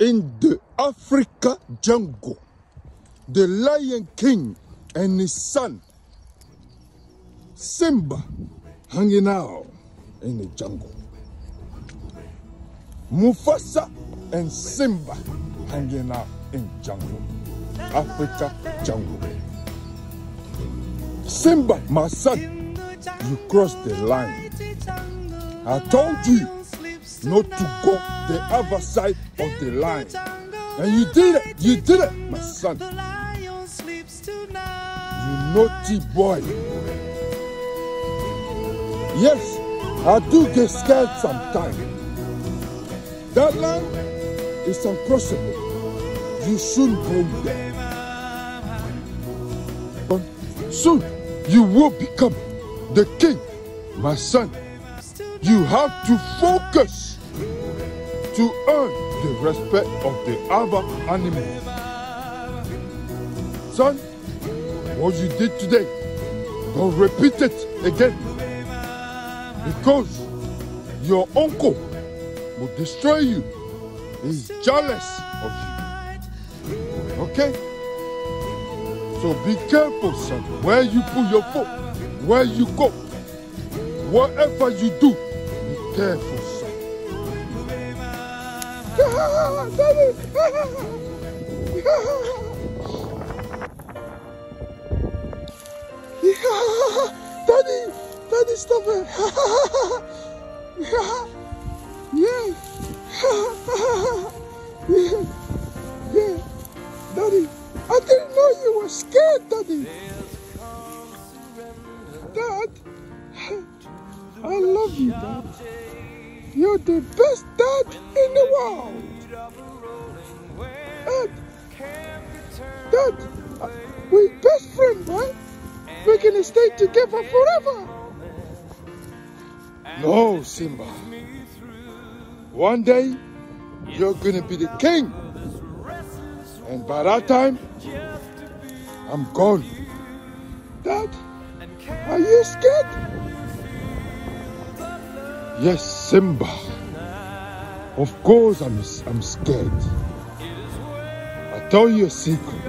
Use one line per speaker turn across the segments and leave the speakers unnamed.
in the Africa jungle, the Lion King and his son Simba hanging out in the jungle. Mufasa and Simba hanging out in jungle, Africa jungle. Simba, my son, you crossed the line. I told you not to go the other side of the line. And you did it. You did it, my son. You naughty boy. Yes, I do get scared sometimes. That line is uncrossable. You shouldn't go there. But soon, you will become the king, my son. You have to focus to earn the respect of the other animals. Son, what you did today, don't repeat it again. Because your uncle will destroy you. He's jealous of you. Okay? So be careful, son. Where you put your foot, where you go, whatever you do, be careful, son. Daddy! Daddy! Daddy, stop it! yeah! Yeah! Yeah! Daddy! I didn't know you were scared, Daddy! Dad! I love you, Dad! You're the best dad in the world! Dad! Dad! We're best friends, right? We're gonna stay together forever! No, Simba. One day, you're gonna be the king. And by that time, I'm gone. Dad, are you scared? Yes, Simba. Of course I'm, I'm scared. I tell you a secret.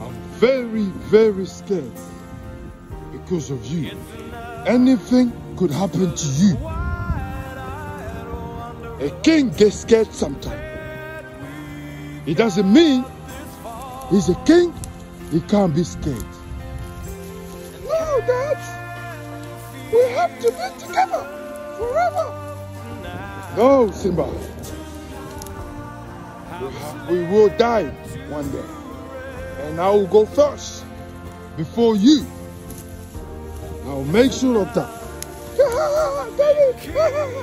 I'm very, very scared because of you. Anything could happen to you. A king gets scared sometimes. It doesn't mean he's a king, he can't be scared. No, Dad. We have to be together. No, Simba. We, will die one day. And I will go first before you. I'll make sure of that.